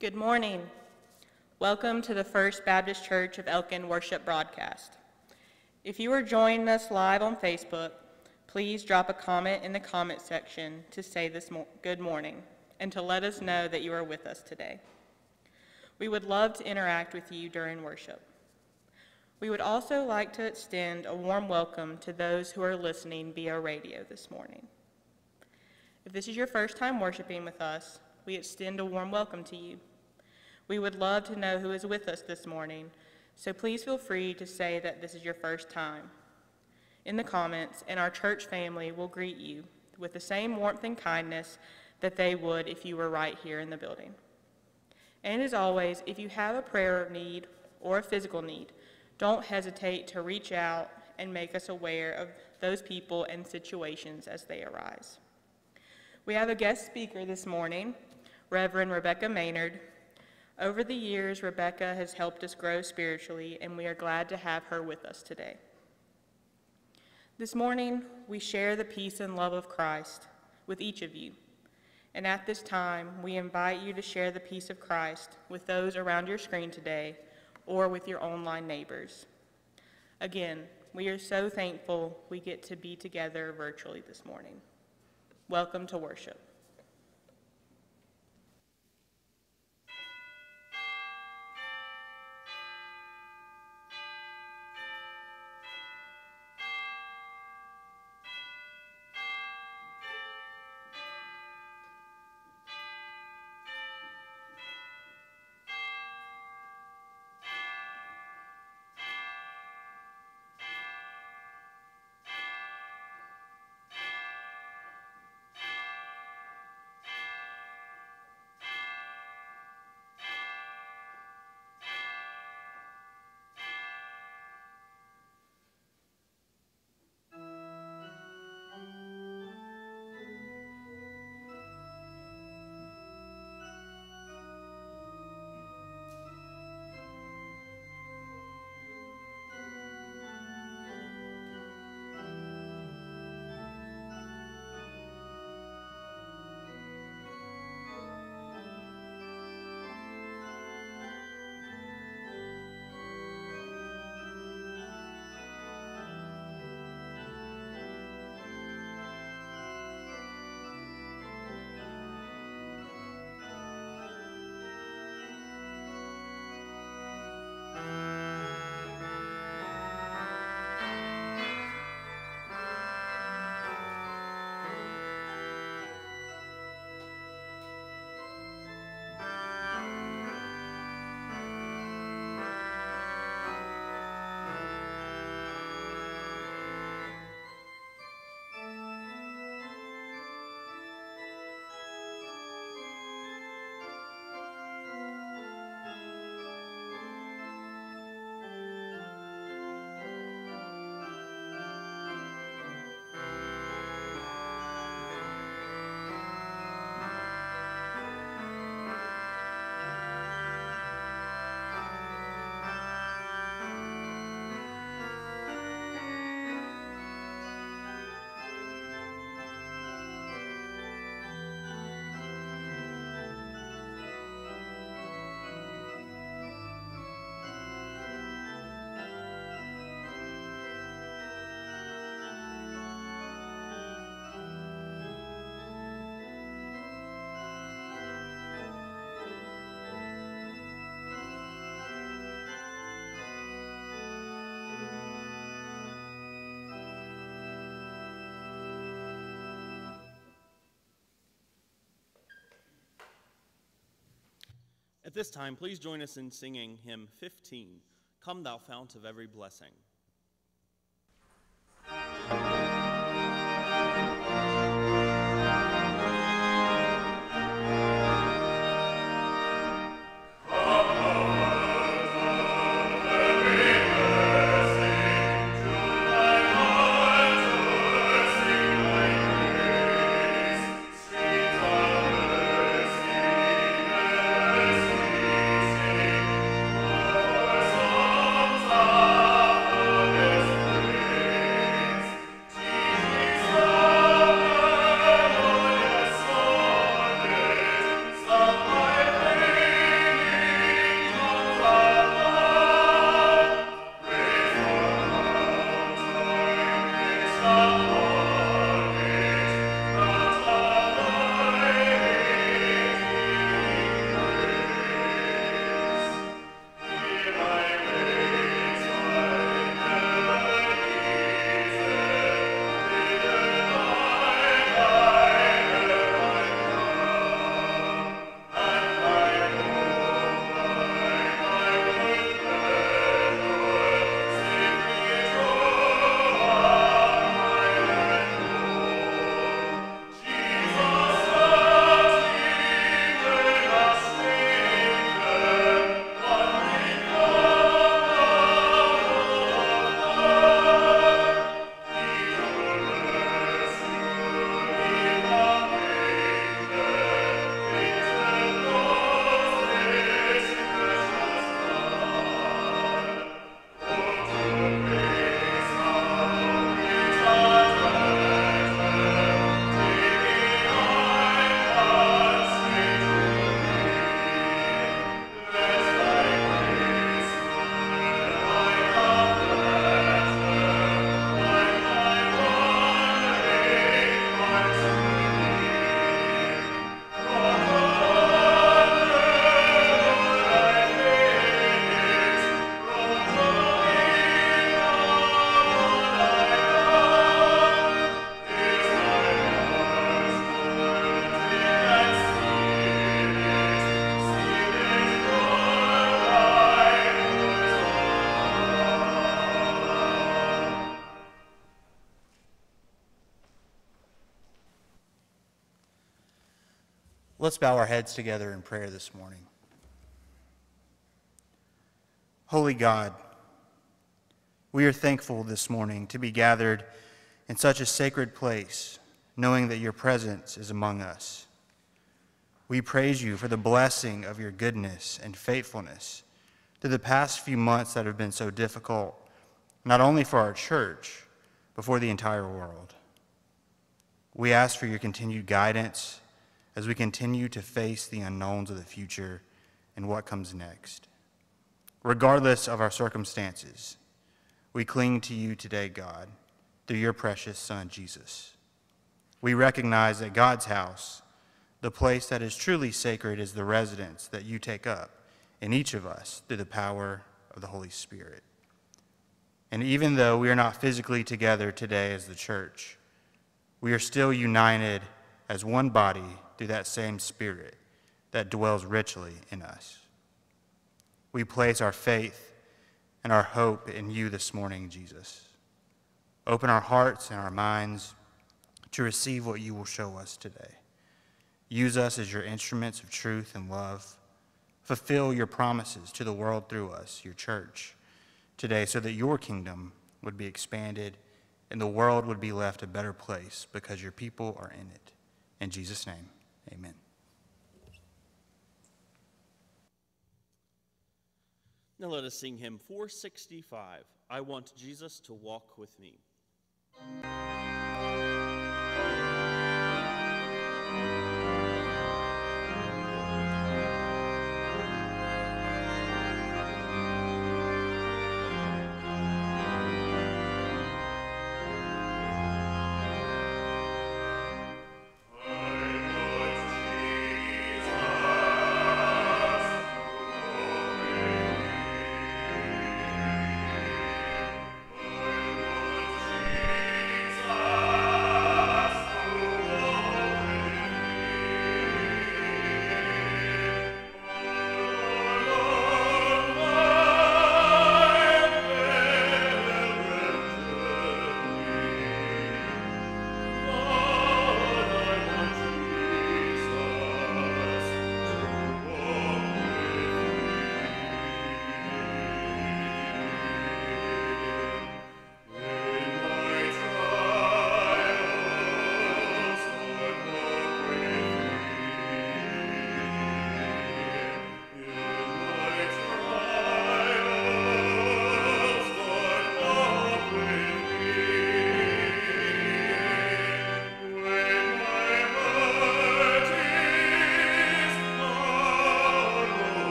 Good morning. Welcome to the First Baptist Church of Elkin worship broadcast. If you are joining us live on Facebook, please drop a comment in the comment section to say this mo- good morning and to let us know that you are with us today. We would love to interact with you during worship. We would also like to extend a warm welcome to those who are listening via radio this morning. If this is your first time worshiping with us, we extend a warm welcome to you. We would love to know who is with us this morning, so please feel free to say that this is your first time in the comments, and our church family will greet you with the same warmth and kindness that they would if you were right here in the building. And as always, if you have a prayer need or a physical need, don't hesitate to reach out and make us aware of those people and situations as they arise. We have a guest speaker this morning, Reverend Rebecca Maynard. Over the years, Rebecca has helped us grow spiritually, and we are glad to have her with us today. This morning, we share the peace and love of Christ with each of you. And at this time, we invite you to share the peace of Christ with those around your screen today or with your online neighbors. Again, we are so thankful we get to be together virtually this morning. Welcome to worship. At this time, please join us in singing hymn 15, Come Thou Fount of Every Blessing. Let's bow our heads together in prayer this morning. Holy God, we are thankful this morning to be gathered in such a sacred place, knowing that your presence is among us. We praise you for the blessing of your goodness and faithfulness through the past few months that have been so difficult, not only for our church, but for the entire world. We ask for your continued guidance as we continue to face the unknowns of the future and what comes next. Regardless of our circumstances, we cling to you today, God, through your precious Son, Jesus. We recognize that God's house, the place that is truly sacred, is the residence that you take up in each of us through the power of the Holy Spirit. And even though we are not physically together today as the church, we are still united as one body through that same Spirit that dwells richly in us. We place our faith and our hope in you this morning, Jesus. Open our hearts and our minds to receive what you will show us today. Use us as your instruments of truth and love. Fulfill your promises to the world through us, your church, today, so that your kingdom would be expanded and the world would be left a better place because your people are in it. In Jesus' name. Amen. Now let us sing hymn 465 I Want Jesus to Walk with Me.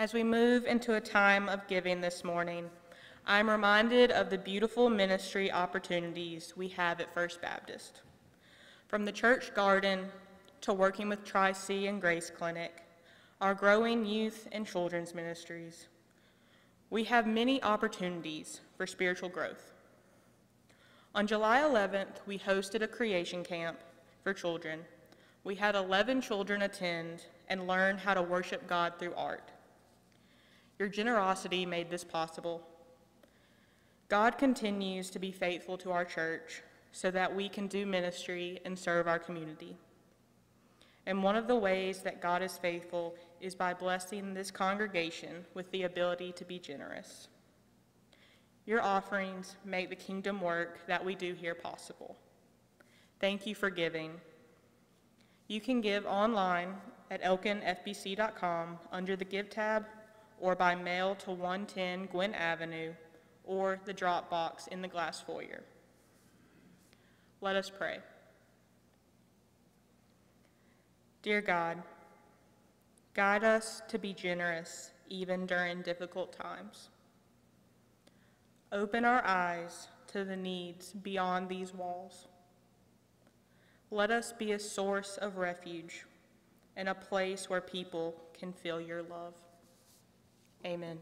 As we move into a time of giving this morning, I'm reminded of the beautiful ministry opportunities we have at First Baptist. From the church garden to working with Tri C and Grace Clinic, our growing youth and children's ministries, we have many opportunities for spiritual growth. On July 11th, we hosted a creation camp for children. We had 11 children attend and learn how to worship God through art. Your generosity made this possible. God continues to be faithful to our church so that we can do ministry and serve our community. And one of the ways that God is faithful is by blessing this congregation with the ability to be generous. Your offerings make the kingdom work that we do here possible. Thank you for giving. You can give online at elkinfbc.com under the Give tab or by mail to 110 Gwyn Avenue or the drop box in the glass foyer. Let us pray. Dear God, guide us to be generous even during difficult times. Open our eyes to the needs beyond these walls. Let us be a source of refuge and a place where people can feel your love. Amen.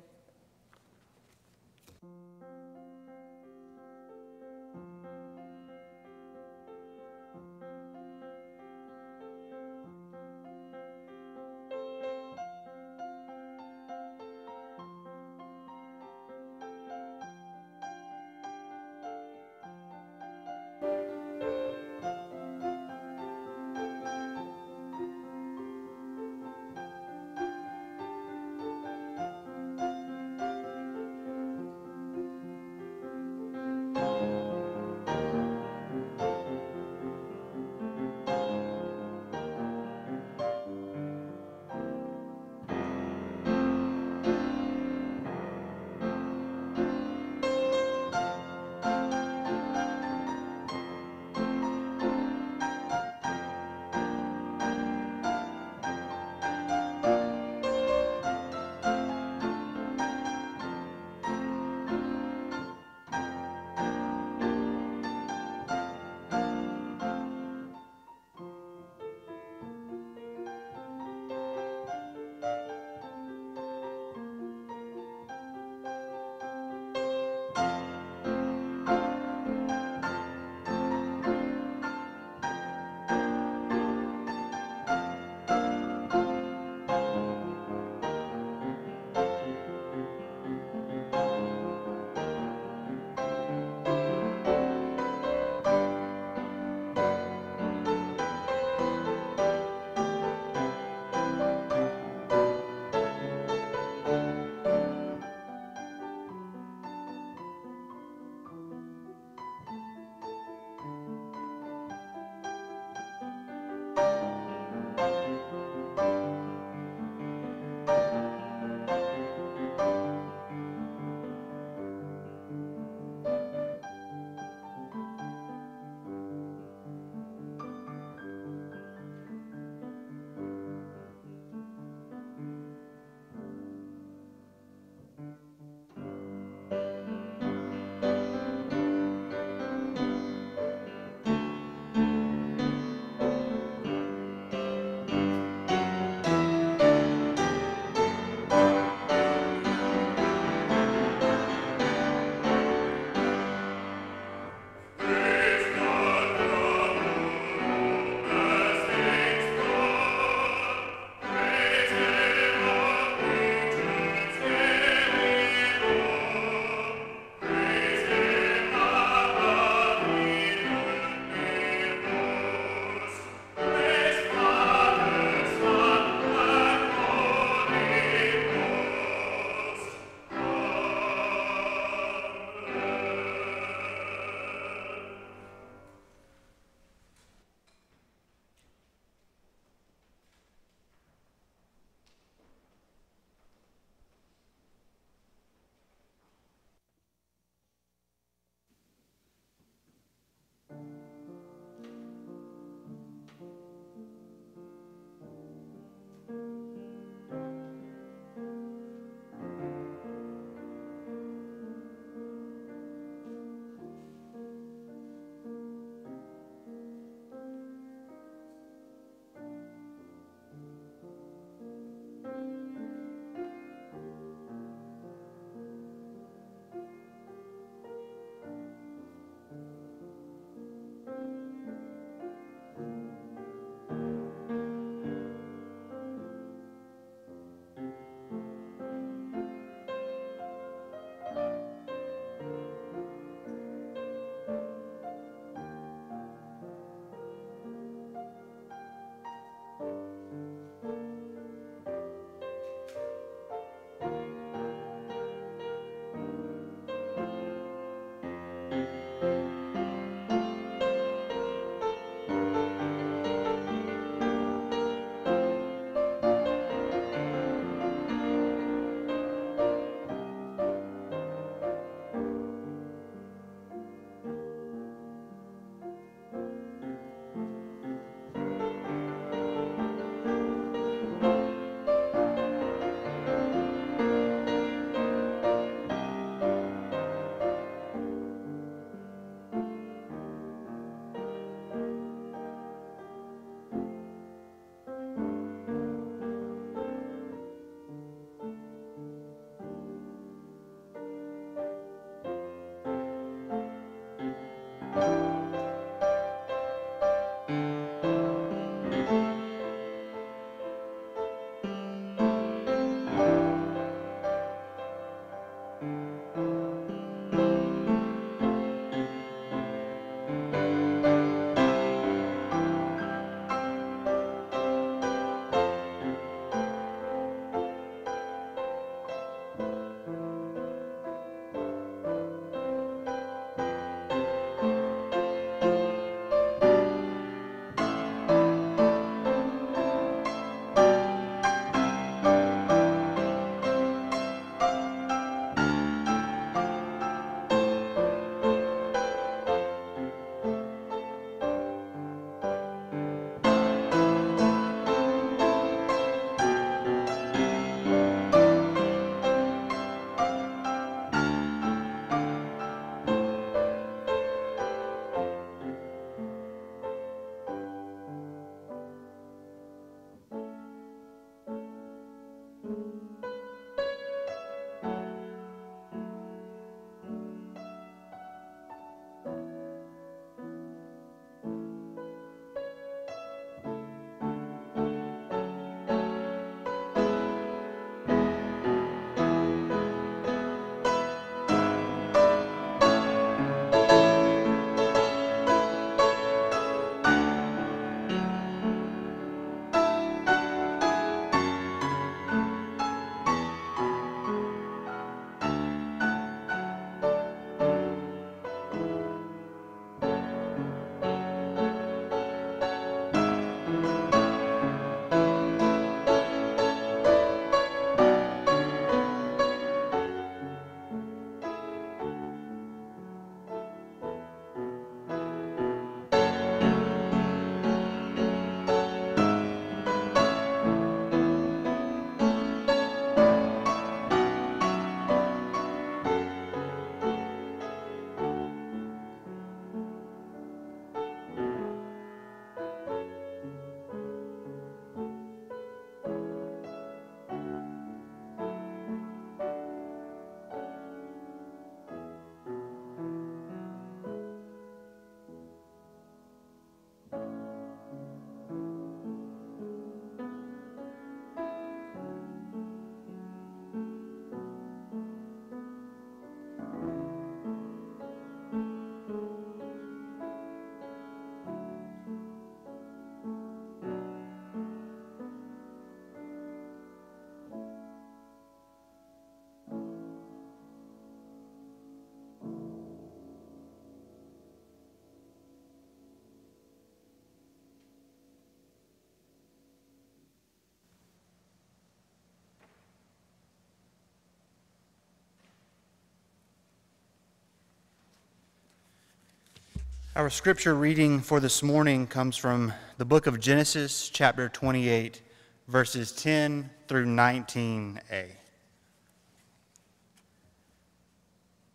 Our scripture reading for this morning comes from the book of Genesis, chapter 28, verses 10 through 19a.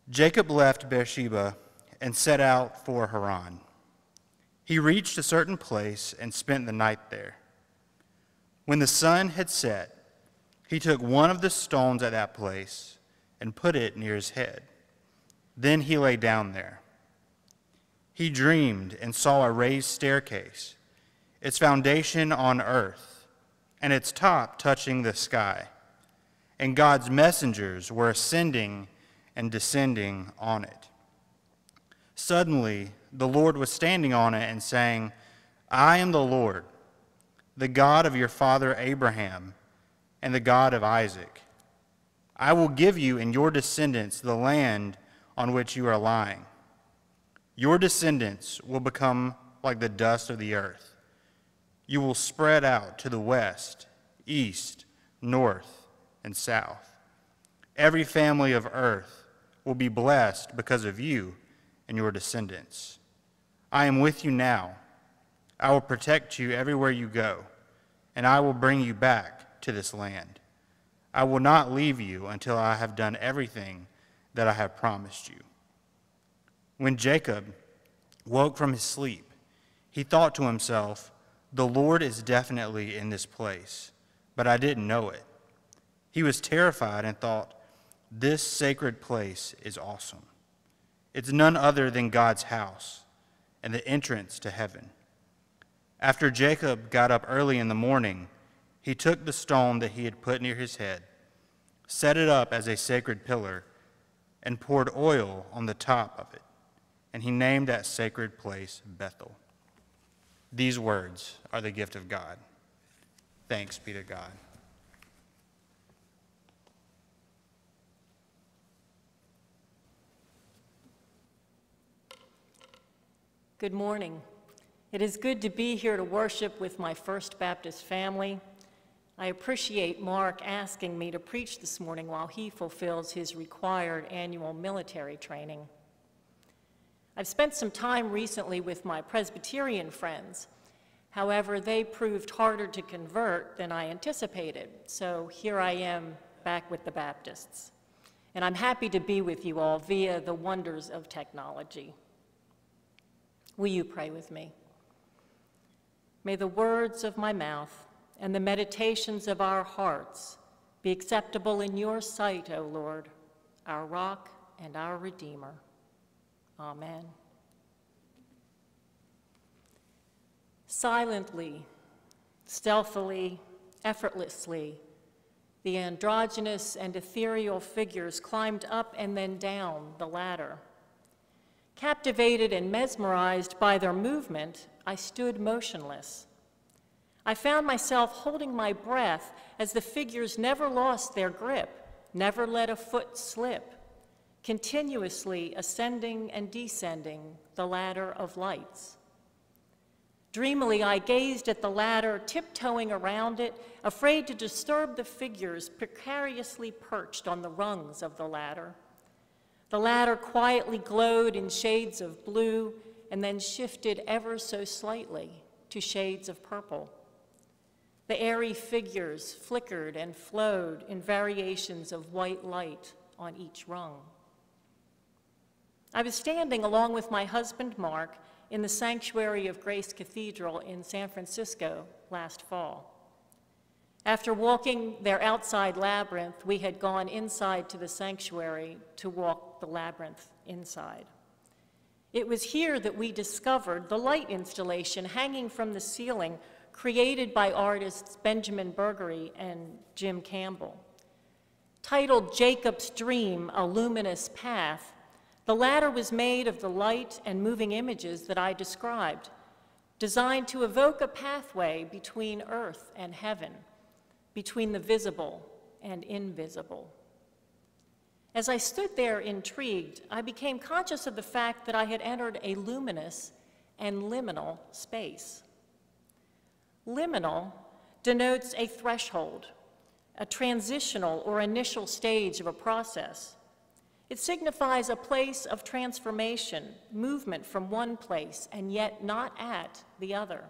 Jacob left Beersheba and set out for Haran. He reached a certain place and spent the night there. When the sun had set, he took one of the stones at that place and put it near his head. Then he lay down there. He dreamed and saw a raised staircase, its foundation on earth, and its top touching the sky. And God's messengers were ascending and descending on it. Suddenly, the Lord was standing on it and saying, I am the Lord, the God of your father Abraham and the God of Isaac. I will give you and your descendants the land on which you are lying. Your descendants will become like the dust of the earth. You will spread out to the west, east, north, and south. Every family of earth will be blessed because of you and your descendants. I am with you now. I will protect you everywhere you go, and I will bring you back to this land. I will not leave you until I have done everything that I have promised you. When Jacob woke from his sleep, he thought to himself, The Lord is definitely in this place, but I didn't know it. He was terrified and thought, This sacred place is awesome. It's none other than God's house and the entrance to heaven. After Jacob got up early in the morning, he took the stone that he had put near his head, set it up as a sacred pillar, and poured oil on the top of it. And he named that sacred place Bethel. These words are the gift of God. Thanks be to God. Good morning. It is good to be here to worship with my First Baptist family. I appreciate Mark asking me to preach this morning while he fulfills his required annual military training. I've spent some time recently with my Presbyterian friends. However, they proved harder to convert than I anticipated, so here I am back with the Baptists. And I'm happy to be with you all via the wonders of technology. Will you pray with me? May the words of my mouth and the meditations of our hearts be acceptable in your sight, O Lord, our rock and our Redeemer. Amen. Silently, stealthily, effortlessly, the androgynous and ethereal figures climbed up and then down the ladder. Captivated and mesmerized by their movement, I stood motionless. I found myself holding my breath as the figures never lost their grip, never let a foot slip, continuously ascending and descending the ladder of lights. Dreamily, I gazed at the ladder, tiptoeing around it, afraid to disturb the figures precariously perched on the rungs of the ladder. The ladder quietly glowed in shades of blue and then shifted ever so slightly to shades of purple. The airy figures flickered and flowed in variations of white light on each rung. I was standing along with my husband, Mark, in the sanctuary of Grace Cathedral in San Francisco last fall. After walking their outside labyrinth, we had gone inside to the sanctuary to walk the labyrinth inside. It was here that we discovered the light installation hanging from the ceiling created by artists Benjamin Bergery and Jim Campbell. Titled Jacob's Dream, A Luminous Path, the latter was made of the light and moving images that I described, designed to evoke a pathway between earth and heaven between the visible and invisible. As I stood there intrigued, I became conscious of the fact that I had entered a luminous and liminal space. Liminal denotes a threshold, a transitional or initial stage of a process. It signifies a place of transformation, movement from one place and yet not at the other.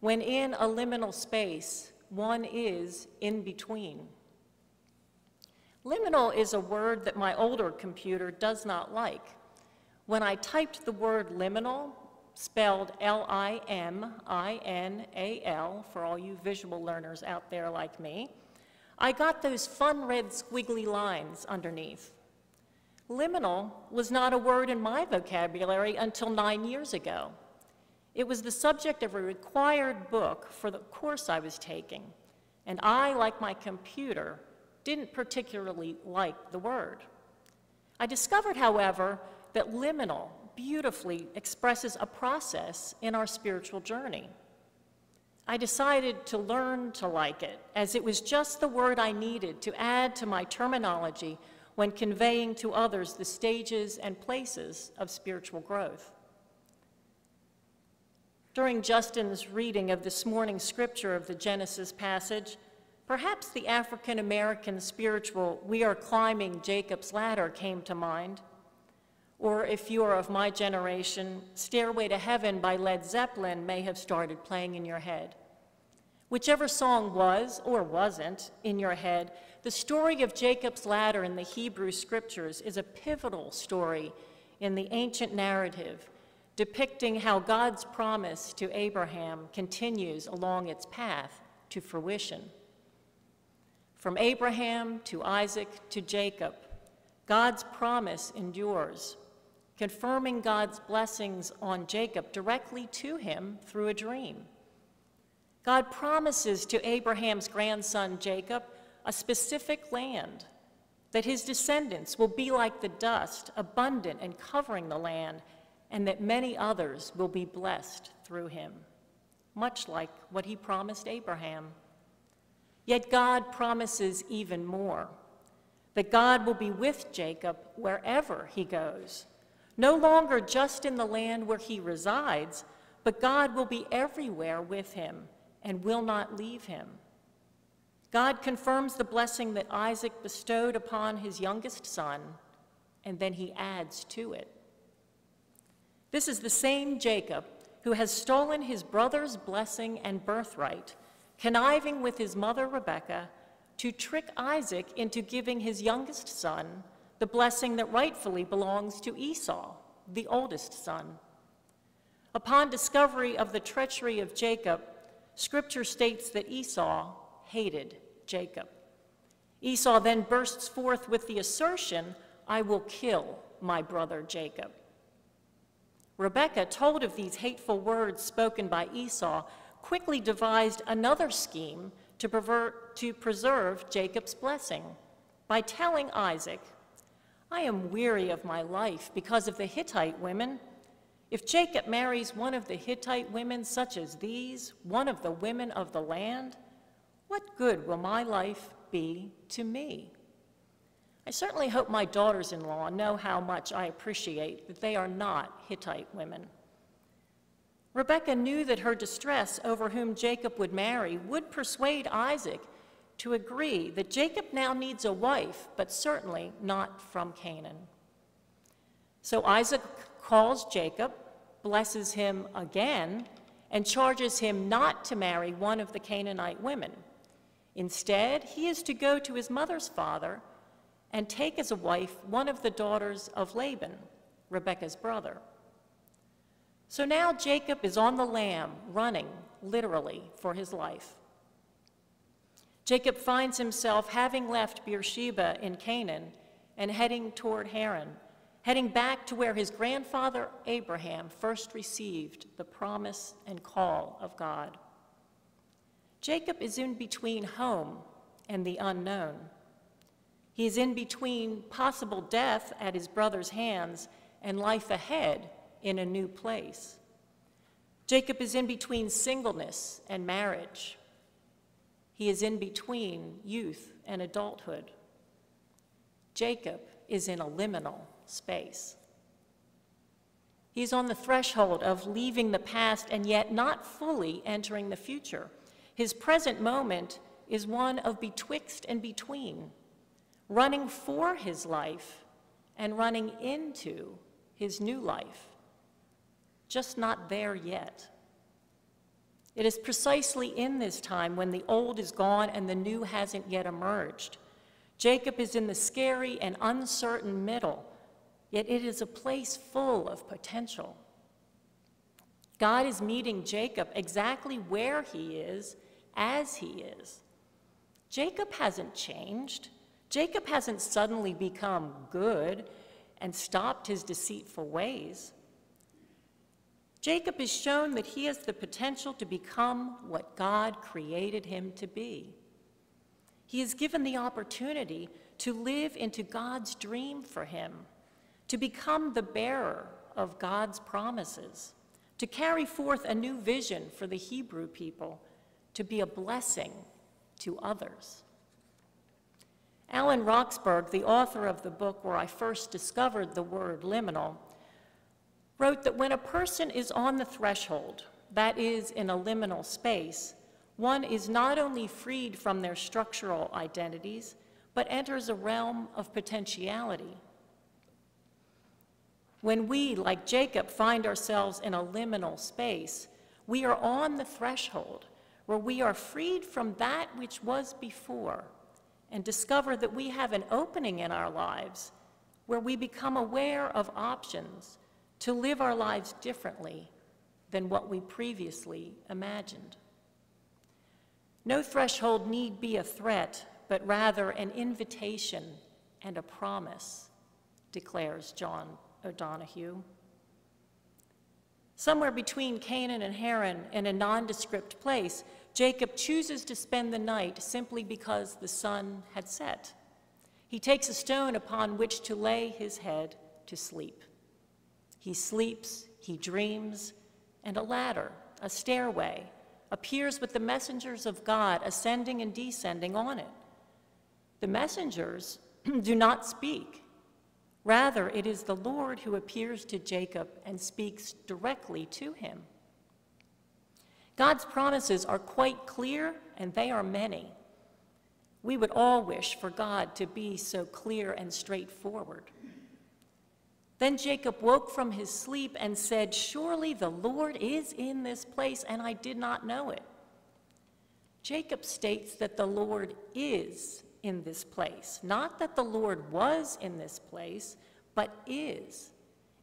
When in a liminal space, one is in between. Liminal is a word that my older computer does not like. When I typed the word liminal, spelled L-I-M-I-N-A-L, for all you visual learners out there like me, I got those fun red squiggly lines underneath. Liminal was not a word in my vocabulary until nine years ago. It was the subject of a required book for the course I was taking, and I, like my computer, didn't particularly like the word. I discovered, however, that liminal beautifully expresses a process in our spiritual journey. I decided to learn to like it, as it was just the word I needed to add to my terminology when conveying to others the stages and places of spiritual growth. During Justin's reading of this morning's scripture of the Genesis passage, perhaps the African American spiritual, We Are Climbing Jacob's Ladder, came to mind. Or if you are of my generation, Stairway to Heaven by Led Zeppelin may have started playing in your head. Whichever song was, or wasn't, in your head, the story of Jacob's ladder in the Hebrew scriptures is a pivotal story in the ancient narrative, depicting how God's promise to Abraham continues along its path to fruition. From Abraham to Isaac to Jacob, God's promise endures, confirming God's blessings on Jacob directly to him through a dream. God promises to Abraham's grandson Jacob a specific land, that his descendants will be like the dust, abundant and covering the land, and that many others will be blessed through him, much like what he promised Abraham. Yet God promises even more that God will be with Jacob wherever he goes, no longer just in the land where he resides, but God will be everywhere with him and will not leave him. God confirms the blessing that Isaac bestowed upon his youngest son, and then he adds to it. This is the same Jacob who has stolen his brother's blessing and birthright, conniving with his mother Rebekah to trick Isaac into giving his youngest son the blessing that rightfully belongs to Esau, the oldest son. Upon discovery of the treachery of Jacob, Scripture states that Esau hated Jacob. Esau then bursts forth with the assertion, I will kill my brother Jacob. Rebekah, told of these hateful words spoken by Esau, quickly devised another scheme to, pervert, to preserve Jacob's blessing by telling Isaac, I am weary of my life because of the Hittite women if Jacob marries one of the Hittite women, such as these, one of the women of the land, what good will my life be to me? I certainly hope my daughters in law know how much I appreciate that they are not Hittite women. Rebekah knew that her distress over whom Jacob would marry would persuade Isaac to agree that Jacob now needs a wife, but certainly not from Canaan. So Isaac calls Jacob, blesses him again, and charges him not to marry one of the Canaanite women. Instead, he is to go to his mother's father and take as a wife one of the daughters of Laban, Rebekah's brother. So now Jacob is on the lam, running, literally, for his life. Jacob finds himself having left Beersheba in Canaan and heading toward Haran, heading back to where his grandfather Abraham first received the promise and call of God. Jacob is in between home and the unknown. He is in between possible death at his brother's hands and life ahead in a new place. Jacob is in between singleness and marriage. He is in between youth and adulthood. Jacob is in a liminal space. He's on the threshold of leaving the past and yet not fully entering the future. His present moment is one of betwixt and between, running for his life and running into his new life, just not there yet. It is precisely in this time when the old is gone and the new hasn't yet emerged. Jacob is in the scary and uncertain middle, yet it is a place full of potential. God is meeting Jacob exactly where he is, as he is. Jacob hasn't changed. Jacob hasn't suddenly become good and stopped his deceitful ways. Jacob is shown that he has the potential to become what God created him to be. He is given the opportunity to live into God's dream for him, to become the bearer of God's promises, to carry forth a new vision for the Hebrew people, to be a blessing to others. Alan Roxburgh, the author of the book where I first discovered the word liminal, wrote that when a person is on the threshold, that is, in a liminal space, one is not only freed from their structural identities, but enters a realm of potentiality. When we, like Jacob, find ourselves in a liminal space, we are on the threshold where we are freed from that which was before and discover that we have an opening in our lives where we become aware of options to live our lives differently than what we previously imagined. No threshold need be a threat, but rather an invitation and a promise, declares John O'Donohue. Somewhere between Canaan and Haran, in a nondescript place, Jacob chooses to spend the night simply because the sun had set. He takes a stone upon which to lay his head to sleep. He sleeps, he dreams, and a ladder, a stairway, appears with the messengers of God ascending and descending on it. The messengers do not speak. Rather, it is the Lord who appears to Jacob and speaks directly to him. God's promises are quite clear, and they are many. We would all wish for God to be so clear and straightforward. Then Jacob woke from his sleep and said, Surely the Lord is in this place, and I did not know it. Jacob states that the Lord is in this place, not that the Lord was in this place, but is.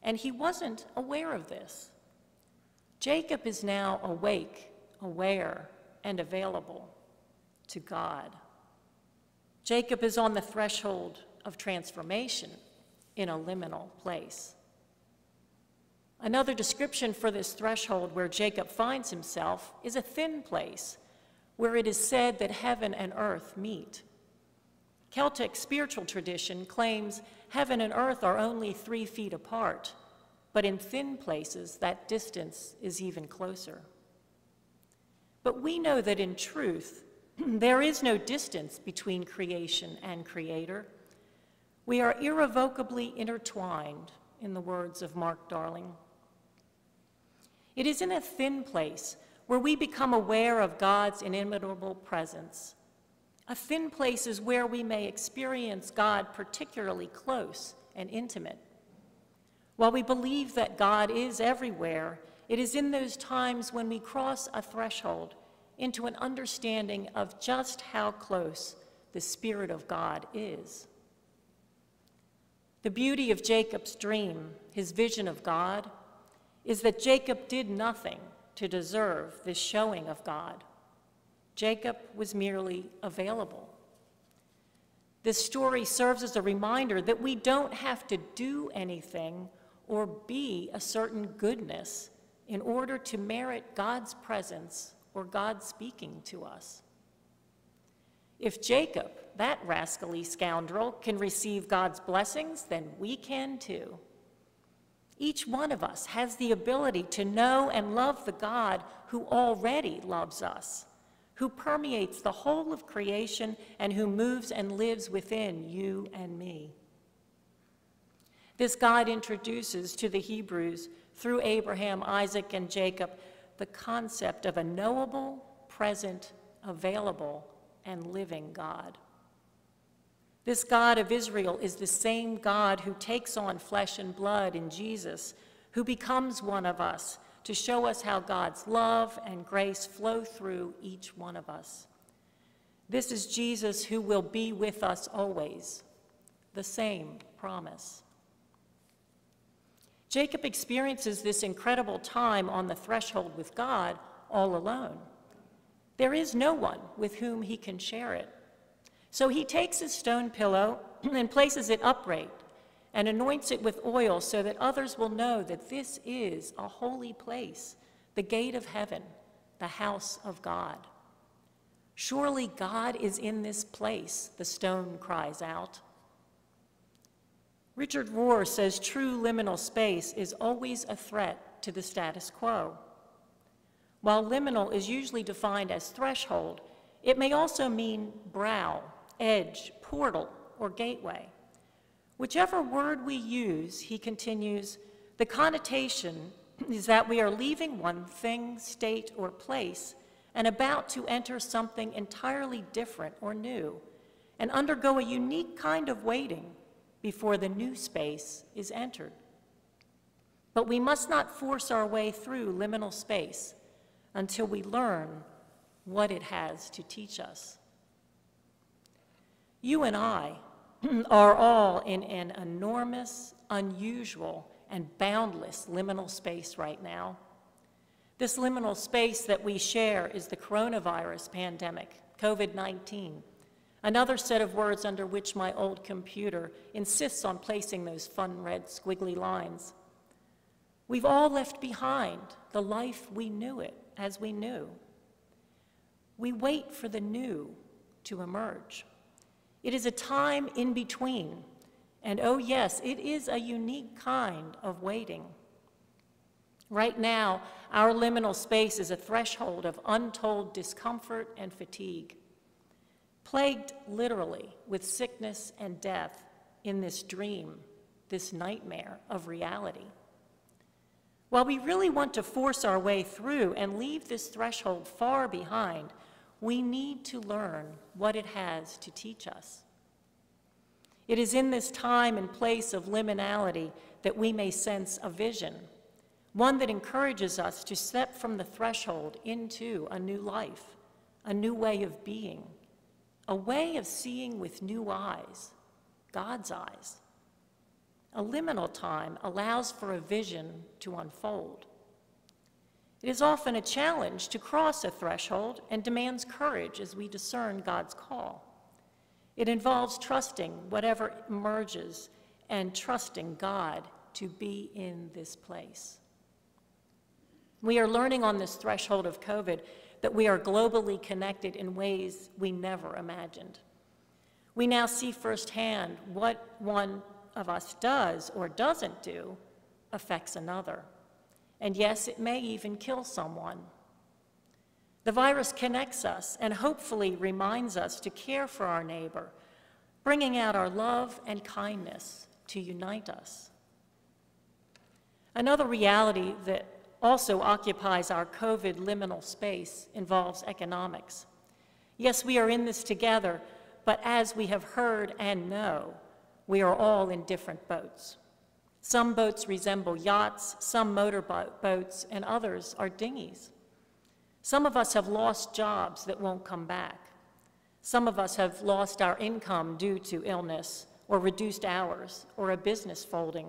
And he wasn't aware of this. Jacob is now awake, aware, and available to God. Jacob is on the threshold of transformation in a liminal place. Another description for this threshold where Jacob finds himself is a thin place where it is said that heaven and earth meet. Celtic spiritual tradition claims heaven and earth are only three feet apart, but in thin places that distance is even closer. But we know that in truth, there is no distance between creation and creator. We are irrevocably intertwined, in the words of Mark Darling. It is in a thin place where we become aware of God's inimitable presence. A thin place is where we may experience God particularly close and intimate. While we believe that God is everywhere, it is in those times when we cross a threshold into an understanding of just how close the Spirit of God is. The beauty of Jacob's dream, his vision of God, is that Jacob did nothing to deserve this showing of God. Jacob was merely available. This story serves as a reminder that we don't have to do anything or be a certain goodness in order to merit God's presence or God speaking to us. If Jacob, that rascally scoundrel, can receive God's blessings, then we can too. Each one of us has the ability to know and love the God who already loves us, who permeates the whole of creation and who moves and lives within you and me. This God introduces to the Hebrews through Abraham, Isaac, and Jacob the concept of a knowable, present, available, and living God. This God of Israel is the same God who takes on flesh and blood in Jesus, who becomes one of us to show us how God's love and grace flow through each one of us. This is Jesus who will be with us always, the same promise. Jacob experiences this incredible time on the threshold with God all alone. There is no one with whom he can share it. So he takes his stone pillow and places it upright and anoints it with oil so that others will know that this is a holy place, the gate of heaven, the house of God. Surely God is in this place, the stone cries out. Richard Rohr says true liminal space is always a threat to the status quo. While liminal is usually defined as threshold, it may also mean brow, edge, portal, or gateway. Whichever word we use, he continues, the connotation is that we are leaving one thing, state, or place and about to enter something entirely different or new and undergo a unique kind of waiting before the new space is entered. But we must not force our way through liminal space until we learn what it has to teach us. You and I are all in an enormous, unusual, and boundless liminal space right now. This liminal space that we share is the coronavirus pandemic, COVID 19 Another set of words under which my old computer insists on placing those fun red squiggly lines. We've all left behind the life we knew it as we knew. We wait for the new to emerge. It is a time in between, and oh, yes, it is a unique kind of waiting. Right now, our liminal space is a threshold of untold discomfort and fatigue plagued literally with sickness and death in this dream, this nightmare of reality. While we really want to force our way through and leave this threshold far behind, we need to learn what it has to teach us. It is in this time and place of liminality that we may sense a vision, one that encourages us to step from the threshold into a new life, a new way of being, a way of seeing with new eyes, God's eyes. A liminal time allows for a vision to unfold. It is often a challenge to cross a threshold and demands courage as we discern God's call. It involves trusting whatever emerges and trusting God to be in this place. We are learning on this threshold of COVID that we are globally connected in ways we never imagined. We now see firsthand what one of us does or doesn't do affects another. And yes, it may even kill someone. The virus connects us and hopefully reminds us to care for our neighbor, bringing out our love and kindness to unite us. Another reality that also occupies our COVID liminal space involves economics. Yes, we are in this together, but as we have heard and know, we are all in different boats. Some boats resemble yachts, some motor boats, and others are dinghies. Some of us have lost jobs that won't come back. Some of us have lost our income due to illness or reduced hours or a business folding.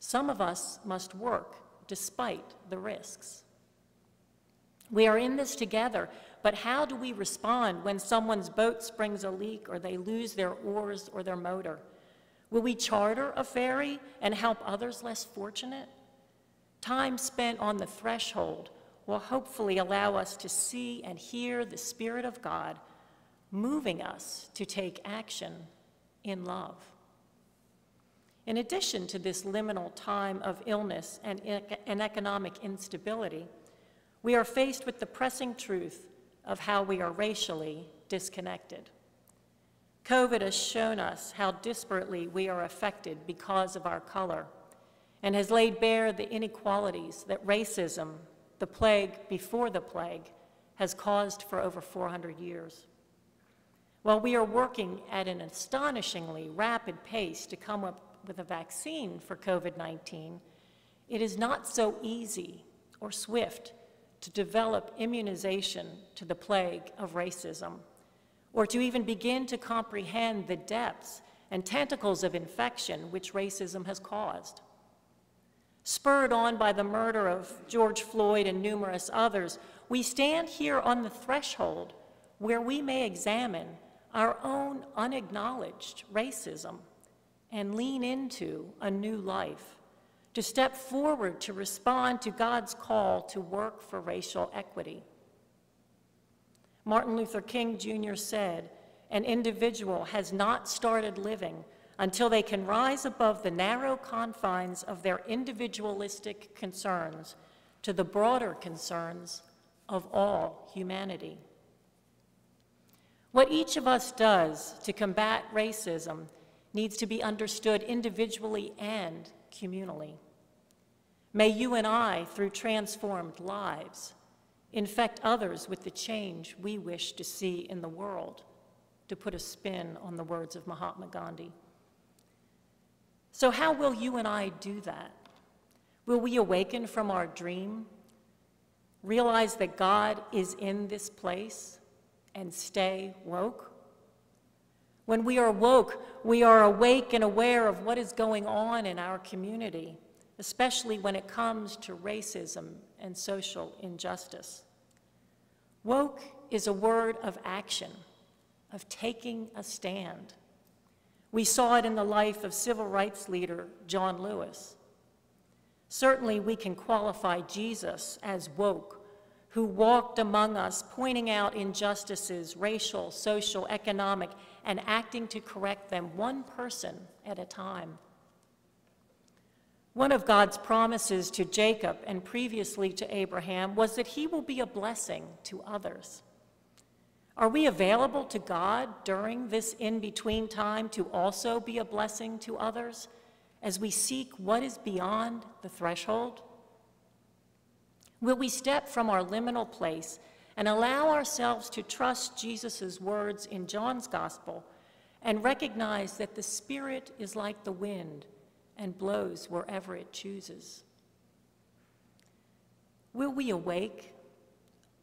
Some of us must work despite the risks. We are in this together, but how do we respond when someone's boat springs a leak or they lose their oars or their motor? Will we charter a ferry and help others less fortunate? Time spent on the threshold will hopefully allow us to see and hear the Spirit of God moving us to take action in love. In addition to this liminal time of illness and, and economic instability, we are faced with the pressing truth of how we are racially disconnected. COVID has shown us how disparately we are affected because of our color and has laid bare the inequalities that racism, the plague before the plague, has caused for over 400 years. While we are working at an astonishingly rapid pace to come up with a vaccine for COVID 19, it is not so easy or swift to develop immunization to the plague of racism, or to even begin to comprehend the depths and tentacles of infection which racism has caused. Spurred on by the murder of George Floyd and numerous others, we stand here on the threshold where we may examine our own unacknowledged racism and lean into a new life, to step forward to respond to God's call to work for racial equity. Martin Luther King Jr. said, An individual has not started living until they can rise above the narrow confines of their individualistic concerns to the broader concerns of all humanity. What each of us does to combat racism needs to be understood individually and communally. May you and I, through transformed lives, infect others with the change we wish to see in the world, to put a spin on the words of Mahatma Gandhi. So, how will you and I do that? Will we awaken from our dream, realize that God is in this place, and stay woke? When we are woke, we are awake and aware of what is going on in our community, especially when it comes to racism and social injustice. Woke is a word of action, of taking a stand. We saw it in the life of civil rights leader John Lewis. Certainly, we can qualify Jesus as woke who walked among us, pointing out injustices, racial, social, economic, and acting to correct them one person at a time. One of God's promises to Jacob and previously to Abraham was that he will be a blessing to others. Are we available to God during this in between time to also be a blessing to others as we seek what is beyond the threshold? Will we step from our liminal place and allow ourselves to trust Jesus' words in John's gospel and recognize that the Spirit is like the wind and blows wherever it chooses? Will we awake,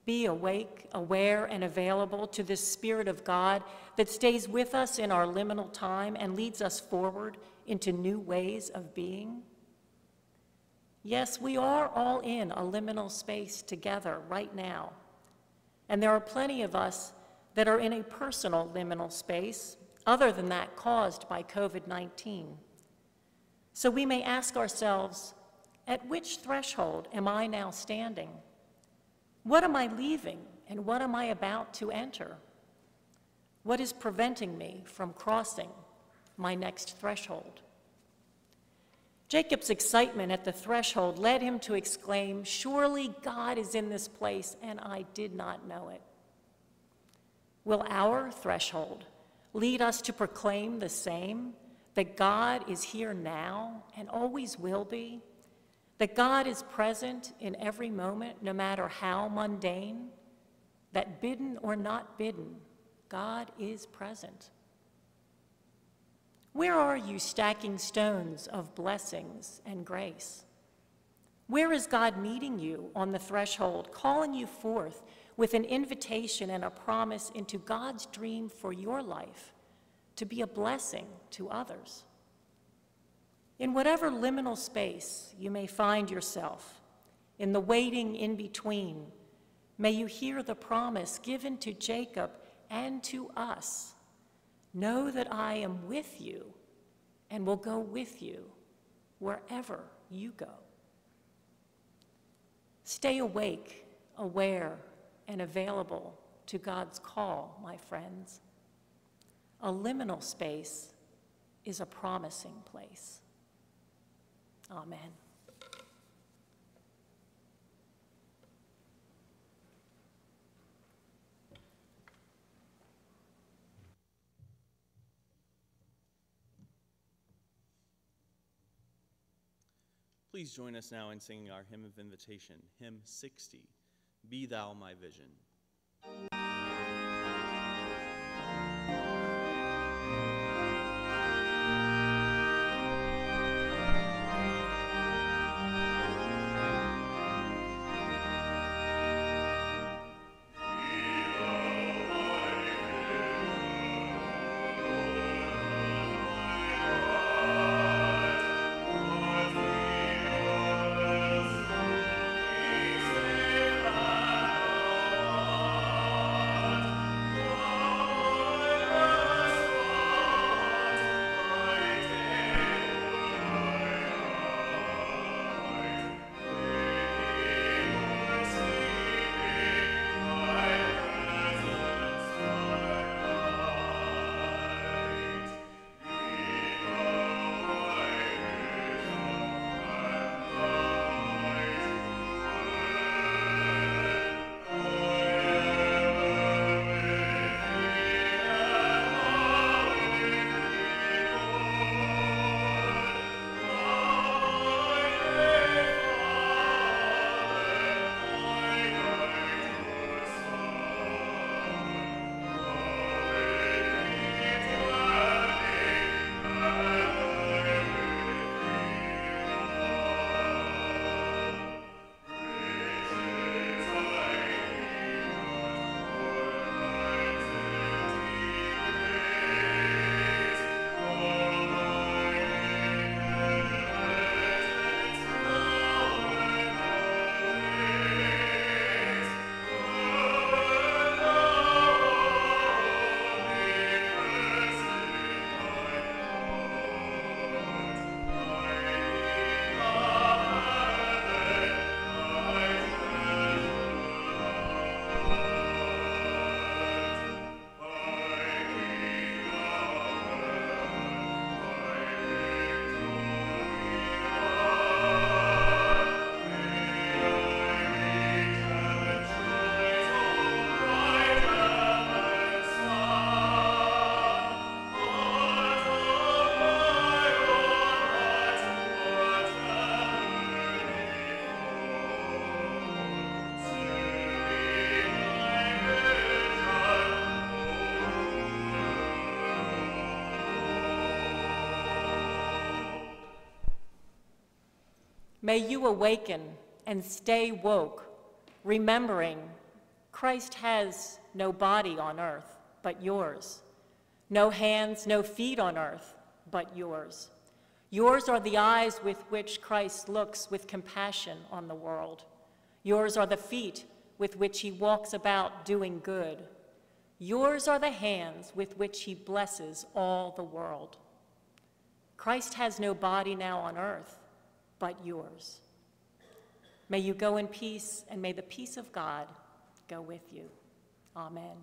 be awake, aware, and available to this Spirit of God that stays with us in our liminal time and leads us forward into new ways of being? Yes, we are all in a liminal space together right now. And there are plenty of us that are in a personal liminal space, other than that caused by COVID 19. So we may ask ourselves at which threshold am I now standing? What am I leaving, and what am I about to enter? What is preventing me from crossing my next threshold? Jacob's excitement at the threshold led him to exclaim, Surely God is in this place, and I did not know it. Will our threshold lead us to proclaim the same that God is here now and always will be? That God is present in every moment, no matter how mundane? That bidden or not bidden, God is present. Where are you stacking stones of blessings and grace? Where is God meeting you on the threshold, calling you forth with an invitation and a promise into God's dream for your life to be a blessing to others? In whatever liminal space you may find yourself, in the waiting in between, may you hear the promise given to Jacob and to us Know that I am with you and will go with you wherever you go. Stay awake, aware, and available to God's call, my friends. A liminal space is a promising place. Amen. Please join us now in singing our hymn of invitation, hymn 60, Be Thou My Vision. May you awaken and stay woke, remembering Christ has no body on earth but yours, no hands, no feet on earth but yours. Yours are the eyes with which Christ looks with compassion on the world. Yours are the feet with which he walks about doing good. Yours are the hands with which he blesses all the world. Christ has no body now on earth but yours. May you go in peace, and may the peace of God go with you. Amen.